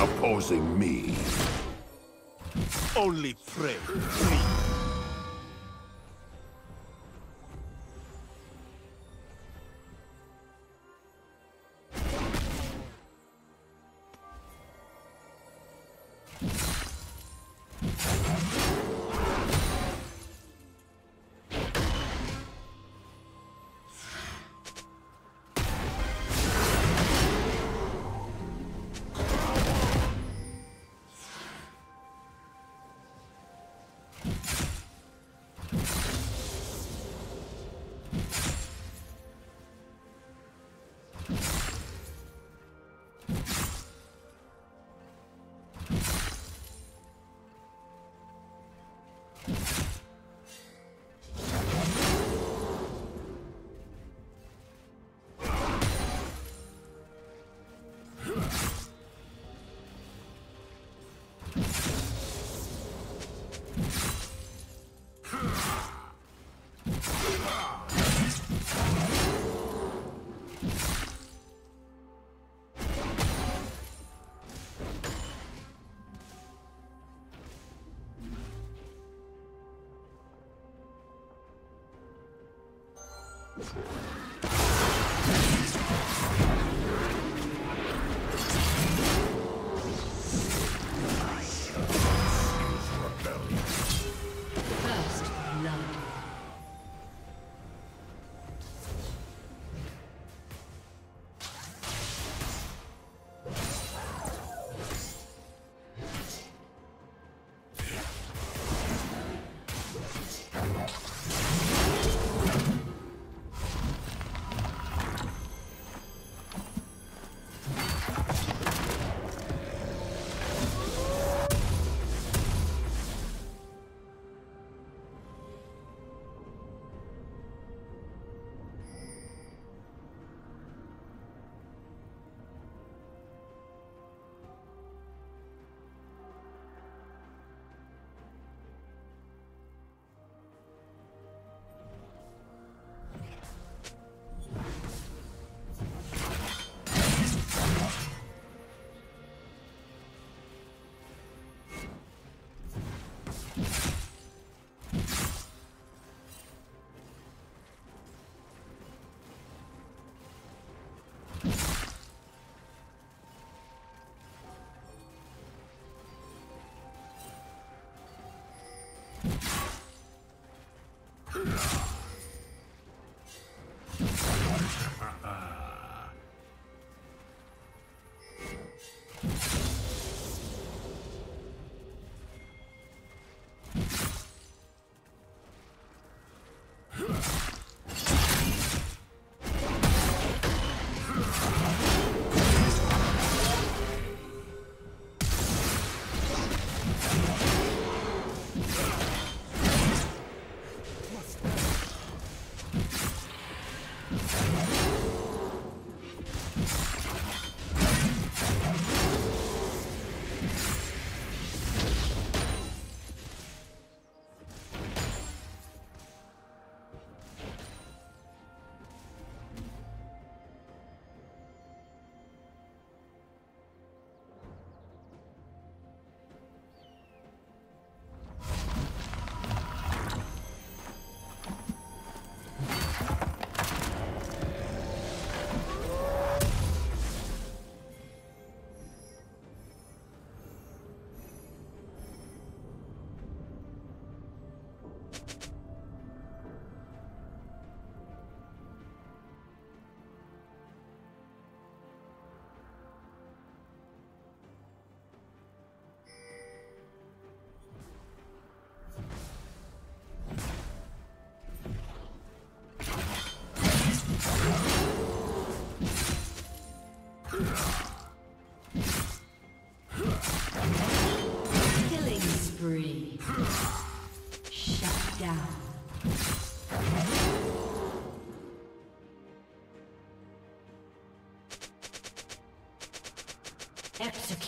opposing me. Only pray, please. あ。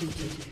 Executed.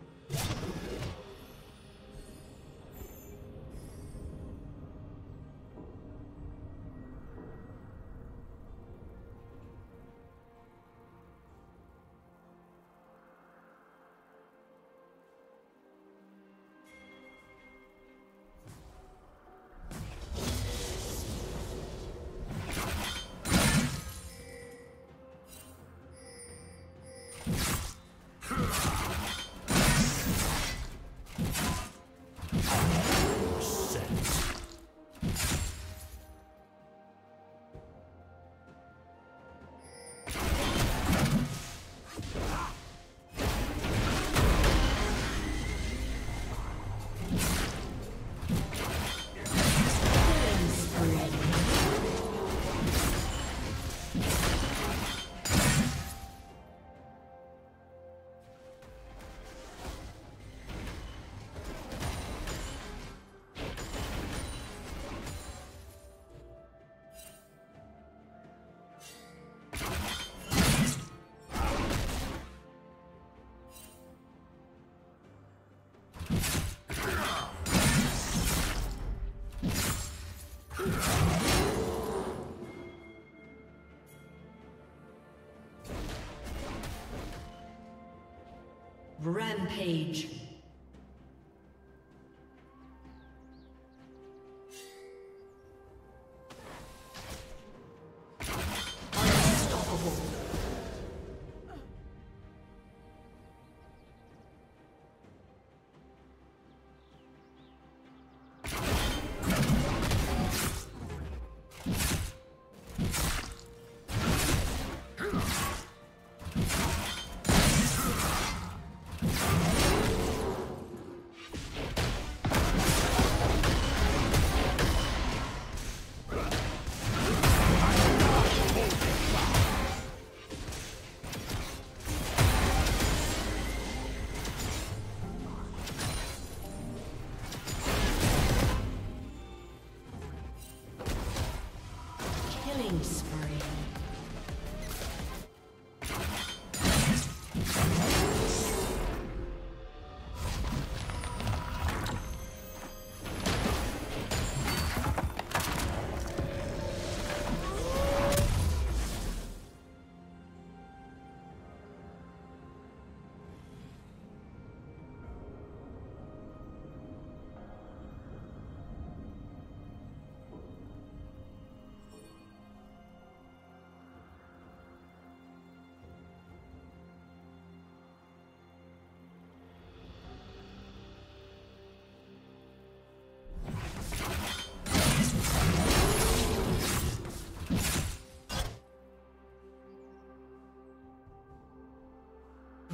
Rampage.